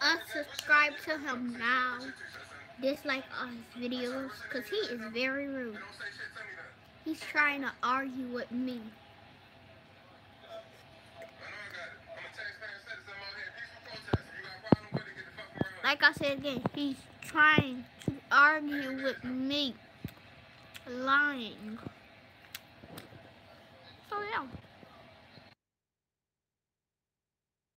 Us subscribe to him now. Dislike all his videos because he is very rude. He's trying to argue with me. Like I said again, he's trying to argue with me. Lying.